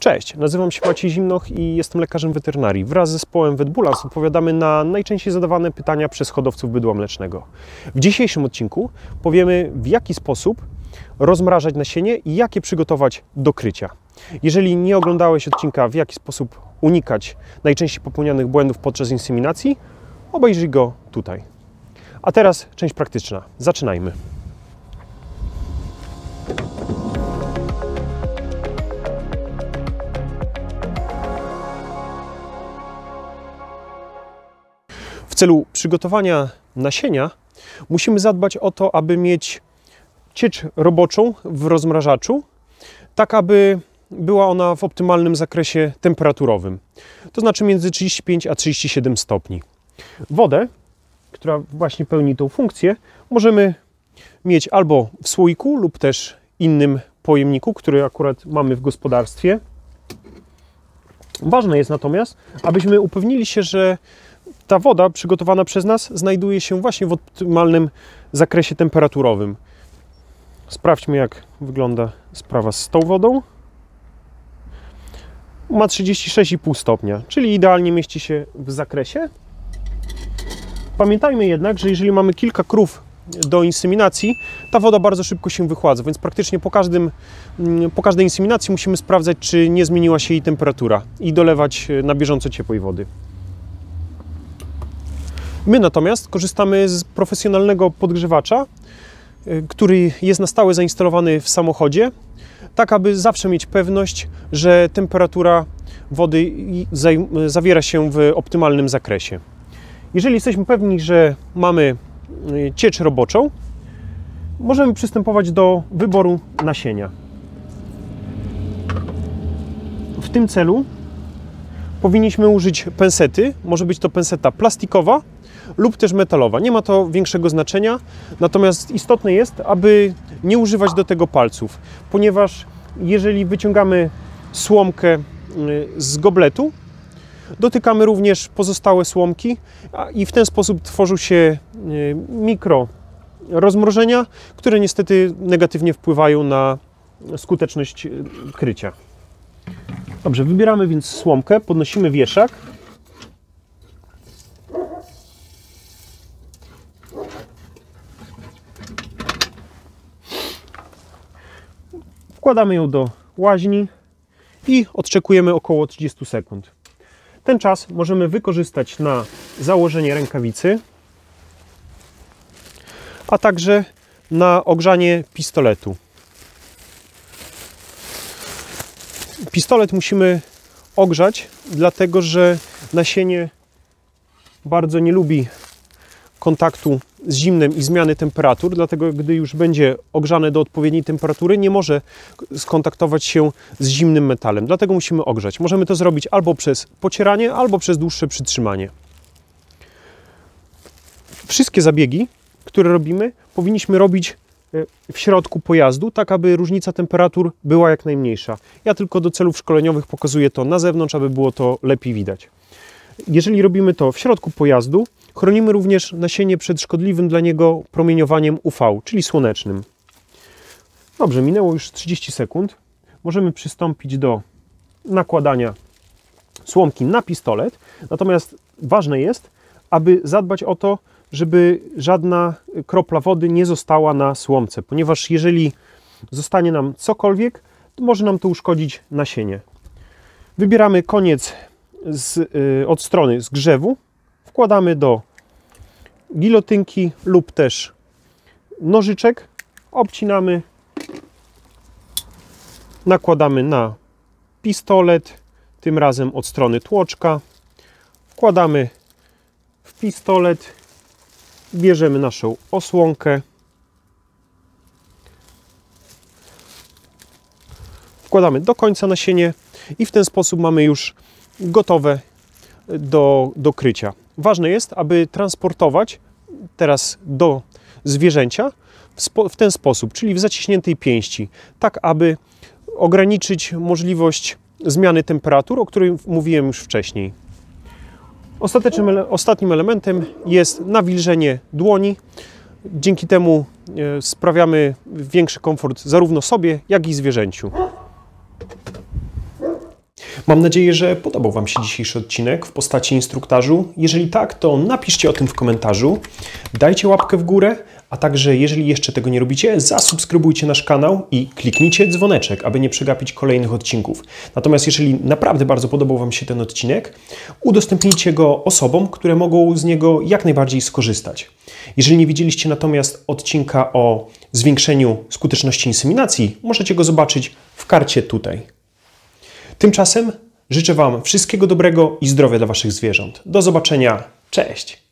Cześć, nazywam się Maciej Zimnoch i jestem lekarzem weterynarii. Wraz z zespołem Vetbulans odpowiadamy na najczęściej zadawane pytania przez hodowców bydła mlecznego. W dzisiejszym odcinku powiemy w jaki sposób rozmrażać nasienie i jak je przygotować do krycia. Jeżeli nie oglądałeś odcinka w jaki sposób unikać najczęściej popełnianych błędów podczas inseminacji, obejrzyj go tutaj. A teraz część praktyczna. Zaczynajmy. Celu przygotowania nasienia musimy zadbać o to, aby mieć ciecz roboczą w rozmrażaczu, tak aby była ona w optymalnym zakresie temperaturowym, to znaczy między 35 a 37 stopni. Wodę, która właśnie pełni tą funkcję, możemy mieć albo w słoiku lub też innym pojemniku, który akurat mamy w gospodarstwie. Ważne jest natomiast, abyśmy upewnili się, że ta woda przygotowana przez nas znajduje się właśnie w optymalnym zakresie temperaturowym. Sprawdźmy, jak wygląda sprawa z tą wodą. Ma 36,5 stopnia, czyli idealnie mieści się w zakresie. Pamiętajmy jednak, że jeżeli mamy kilka krów do inseminacji, ta woda bardzo szybko się wychładza, więc praktycznie po, każdym, po każdej inseminacji musimy sprawdzać, czy nie zmieniła się jej temperatura i dolewać na bieżąco ciepłej wody. My natomiast korzystamy z profesjonalnego podgrzewacza, który jest na stałe zainstalowany w samochodzie, tak aby zawsze mieć pewność, że temperatura wody zawiera się w optymalnym zakresie. Jeżeli jesteśmy pewni, że mamy ciecz roboczą, możemy przystępować do wyboru nasienia. W tym celu powinniśmy użyć pensety. Może być to penseta plastikowa lub też metalowa. Nie ma to większego znaczenia, natomiast istotne jest, aby nie używać do tego palców, ponieważ jeżeli wyciągamy słomkę z gobletu, dotykamy również pozostałe słomki i w ten sposób tworzą się mikro rozmrożenia, które niestety negatywnie wpływają na skuteczność krycia. Dobrze, wybieramy więc słomkę, podnosimy wieszak. Wkładamy ją do łaźni i odczekujemy około 30 sekund. Ten czas możemy wykorzystać na założenie rękawicy, a także na ogrzanie pistoletu. Pistolet musimy ogrzać, dlatego że nasienie bardzo nie lubi kontaktu z zimnem i zmiany temperatur, dlatego gdy już będzie ogrzane do odpowiedniej temperatury, nie może skontaktować się z zimnym metalem. Dlatego musimy ogrzać. Możemy to zrobić albo przez pocieranie, albo przez dłuższe przytrzymanie. Wszystkie zabiegi, które robimy, powinniśmy robić w środku pojazdu, tak aby różnica temperatur była jak najmniejsza. Ja tylko do celów szkoleniowych pokazuję to na zewnątrz, aby było to lepiej widać. Jeżeli robimy to w środku pojazdu, chronimy również nasienie przed szkodliwym dla niego promieniowaniem UV, czyli słonecznym. Dobrze, minęło już 30 sekund. Możemy przystąpić do nakładania słomki na pistolet. Natomiast ważne jest, aby zadbać o to, żeby żadna kropla wody nie została na słomce, ponieważ jeżeli zostanie nam cokolwiek, to może nam to uszkodzić nasienie. Wybieramy koniec z, y, od strony zgrzewu, wkładamy do gilotynki lub też nożyczek, obcinamy, nakładamy na pistolet, tym razem od strony tłoczka, wkładamy w pistolet, bierzemy naszą osłonkę, wkładamy do końca nasienie i w ten sposób mamy już gotowe do, do krycia. Ważne jest, aby transportować teraz do zwierzęcia w, ten sposób, czyli w zaciśniętej pięści, tak aby ograniczyć możliwość zmiany temperatur, o której mówiłem już wcześniej. Ostatnim elementem jest nawilżenie dłoni. Dzięki temu e, sprawiamy większy komfort zarówno sobie, jak i zwierzęciu. Mam nadzieję, że podobał Wam się dzisiejszy odcinek w postaci instruktażu. Jeżeli tak, to napiszcie o tym w komentarzu, dajcie łapkę w górę, a także jeżeli jeszcze tego nie robicie, zasubskrybujcie nasz kanał i kliknijcie dzwoneczek, aby nie przegapić kolejnych odcinków. Natomiast jeżeli naprawdę bardzo podobał Wam się ten odcinek, udostępnijcie go osobom, które mogą z niego jak najbardziej skorzystać. Jeżeli nie widzieliście natomiast odcinka o zwiększeniu skuteczności inseminacji, możecie go zobaczyć w karcie tutaj. Tymczasem życzę Wam wszystkiego dobrego i zdrowia dla Waszych zwierząt. Do zobaczenia. Cześć!